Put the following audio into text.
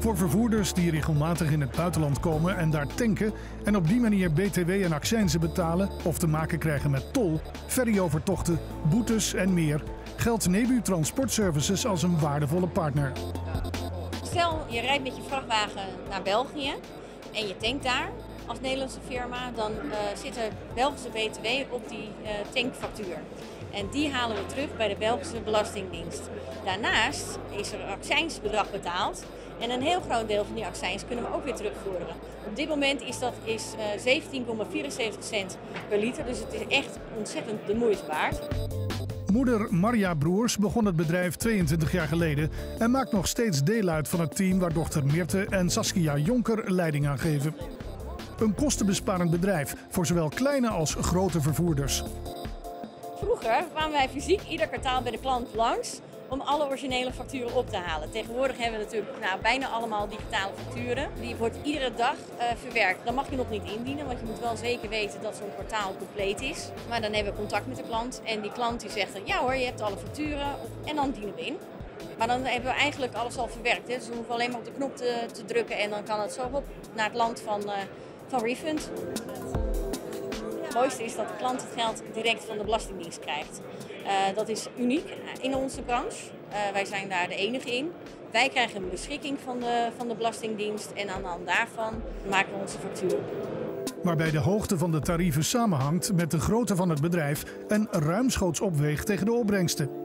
Voor vervoerders die regelmatig in het buitenland komen en daar tanken en op die manier BTW en accijnzen betalen of te maken krijgen met tol, ferryovertochten, boetes en meer, geldt Nebu Transport Services als een waardevolle partner. Stel, je rijdt met je vrachtwagen naar België en je tankt daar als Nederlandse firma, dan uh, zit er Belgische BTW op die uh, tankfactuur. En die halen we terug bij de Belgische Belastingdienst. Daarnaast is er accijnsbedrag betaald. En een heel groot deel van die accijns kunnen we ook weer terugvoeren. Op dit moment is dat is, uh, 17,74 cent per liter. Dus het is echt ontzettend de moeite waard. Moeder Marja Broers begon het bedrijf 22 jaar geleden en maakt nog steeds deel uit van het team waar dochter Mirte en Saskia Jonker leiding aan geven. Een kostenbesparend bedrijf voor zowel kleine als grote vervoerders. Vroeger kwamen wij fysiek ieder kwartaal bij de klant langs om alle originele facturen op te halen. Tegenwoordig hebben we natuurlijk nou, bijna allemaal digitale facturen. Die wordt iedere dag uh, verwerkt. Dan mag je nog niet indienen, want je moet wel zeker weten dat zo'n kwartaal compleet is. Maar dan hebben we contact met de klant en die klant die zegt ja hoor, je hebt alle facturen en dan dienen we in. Maar dan hebben we eigenlijk alles al verwerkt. Hè. Dus we hoeven alleen maar op de knop te, te drukken en dan kan het zo op naar het land van, uh, van refund. Het mooiste is dat de klant het geld direct van de Belastingdienst krijgt. Uh, dat is uniek in onze branche. Uh, wij zijn daar de enige in. Wij krijgen een beschikking van de, van de Belastingdienst en aan de hand daarvan maken we onze factuur. Waarbij de hoogte van de tarieven samenhangt met de grootte van het bedrijf en ruimschoots opweegt tegen de opbrengsten.